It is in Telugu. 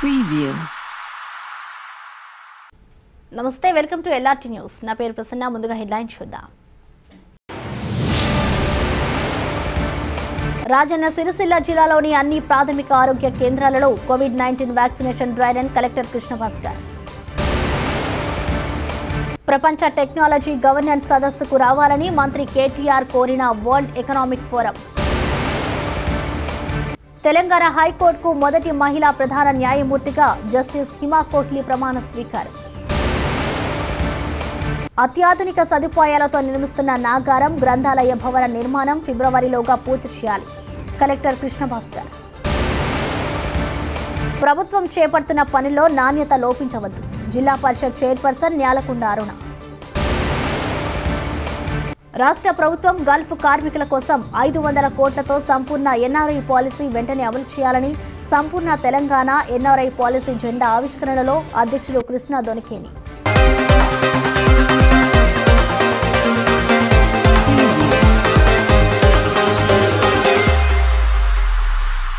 Preview. నమస్తే వెల్కమ్ టు ఎల్ఆర్టీ న్యూస్. నా పేరు ప్రసన్న ముందుగా హెడ్లైన్ చూద్దాం. రాజన్న సిరిసిల్ల జిల్లాలోని అన్ని ప్రాథమిక ఆరోగ్య కేంద్రాలలో Covid nineteen vaccination dry run collector Krishnabhaskar. ప్రపంచ టెక్నాలజీ గవర్నెన్స్ సదస్సుకు రావాలని మంత్రి కేటీఆర్ కోరిన వరల్డ్ ఎకనామిక్ ఫోరం. తెలంగాణ హైకోర్టుకు మొదటి మహిళా ప్రధాన న్యాయమూర్తిగా జస్టిస్ హిమా కోహ్లీ ప్రమాణ స్వీకారం. అత్యాధునిక సదుపాయాలతో నిర్మిస్తున్న నాగారం గ్రంథాలయ భవన నిర్మాణం ఫిబ్రవరిలోగా పూర్తి చేయాలి. కలెక్టర్ కృష్ణభాస్కర్. ప్రభుత్వం చేపడుతున్న పనిలో నాణ్యత లోపించవద్దు. జిల్లా పరిషత్ చైర్పర్సన్ న్యాలకొండ అరుణ. రాష్ట్ర ప్రభుత్వం గల్ఫ్ కార్మికుల కోసం ఐదు వందల కోట్లతో సంపూర్ణ ఎన్ఆర్ఐ పాలసీ వెంటనే అమలు చేయాలని సంపూర్ణ తెలంగాణ ఎన్ఆర్ఐ పాలసీ జెండా ఆవిష్కరణలో అధ్యక్షులు కృష్ణ దొనికేని.